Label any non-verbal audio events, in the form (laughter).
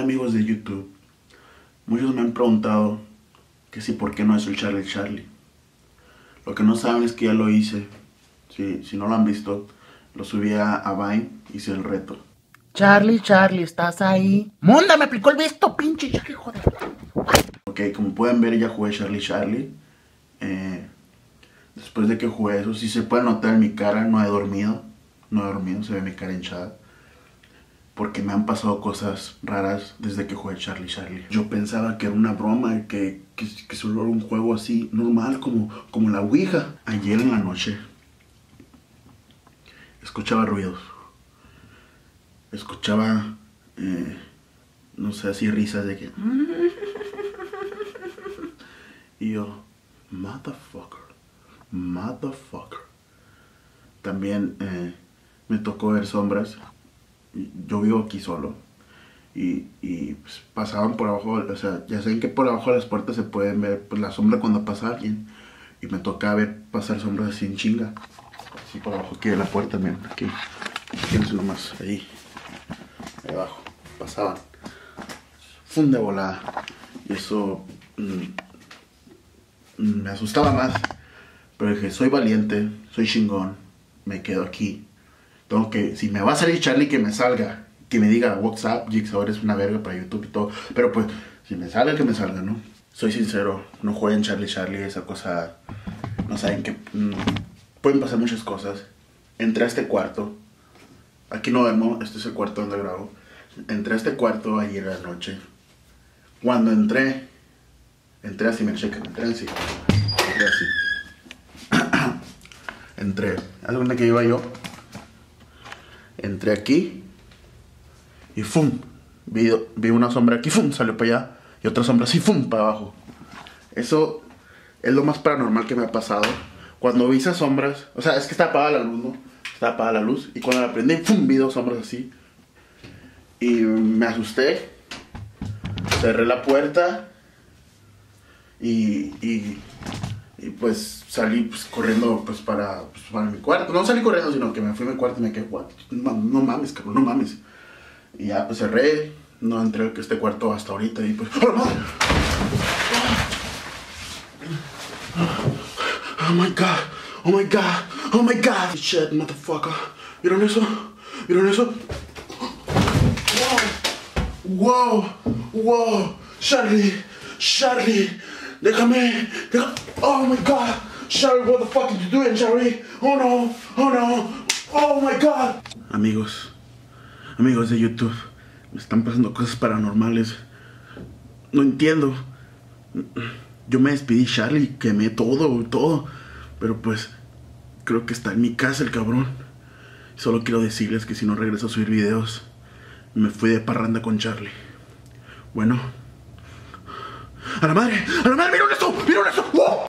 Hola amigos de YouTube. Muchos me han preguntado que si por qué no es el Charlie Charlie. Lo que no saben es que ya lo hice. Si, si no lo han visto, lo subí a, a Vine, hice el reto. Charlie, Charlie, ¿estás ahí? Munda, me aplicó el visto, pinche Charlie, joder. Ok, como pueden ver ya jugué Charlie Charlie. Eh, después de que jugué eso, si se puede notar en mi cara, no he dormido. No he dormido, se ve mi cara hinchada. Porque me han pasado cosas raras desde que jugué Charlie Charlie. Yo pensaba que era una broma, que, que, que solo era un juego así, normal, como, como la Ouija. Ayer en la noche, escuchaba ruidos. Escuchaba, eh, no sé, así risas de que... (laughs) Y yo, motherfucker, motherfucker. También eh, me tocó ver sombras. Yo vivo aquí solo. Y, y pues, pasaban por abajo, o sea, ya saben que por abajo de las puertas se pueden ver pues, la sombra cuando pasa alguien. Y me tocaba ver pasar sombras así en chinga. Así por abajo aquí de la puerta, miren, aquí. Fíjense nomás, ahí. Ahí abajo. Pasaban. Fun de volada. Y eso... mm, me asustaba más. Pero dije, soy valiente, soy chingón, me quedo aquí. Tengo que, si me va a salir Charlie, que me salga. Que me diga, WhatsApp, Jigsaw, eres una verga para YouTube y todo. Pero pues, si me sale, que me salga, ¿no? Soy sincero, no jueguen Charlie Charlie, esa cosa. No saben que. mm, pueden pasar muchas cosas. Entré a este cuarto. Aquí no vemos, este es el cuarto donde grabo. Entré a este cuarto ayer a la noche. Cuando entré, Entré así, me chequen, entré así. Entré así. (clears throat) entré. Que iba yo. Entré aquí. Y ¡fum! Vi, vi una sombra aquí, ¡fum! Salió para allá. Y otra sombra así, ¡fum! Para abajo. Eso es lo más paranormal que me ha pasado. Cuando vi esas sombras, o sea, es que está apagada la luz, ¿no? Está apagada la luz. Y cuando la prendí, ¡fum! Vi dos sombras así. Y me asusté. Cerré la puerta y, y, y, pues salí pues, corriendo pues para, pues, para mi cuarto. No salí corriendo, sino que me fui a mi cuarto y me quedé, "What? no, mames, cabrón, no mames. Y ya pues cerré, no entré a este cuarto hasta ahorita y pues, ¡oh, madre! Oh my god, oh my god, oh my god. Shit, motherfucker. ¿Vieron eso? ¿Vieron eso? Wow, wow, Charlie, Charlie, déjame, déjame. Oh my god, Charlie, what the fuck are you doing, Charlie? Oh no, oh no, oh my god. Amigos, amigos de YouTube, me están pasando cosas paranormales. No entiendo. Yo me despedí, Charlie, quemé todo, todo. Pero pues, creo que está en mi casa el cabrón. Solo quiero decirles que si no regreso a subir videos, me fui de parranda con Charlie. Bueno. ¡A la madre! ¡A la madre! ¡Vieron esto! ¡Vieron esto! ¡Wow!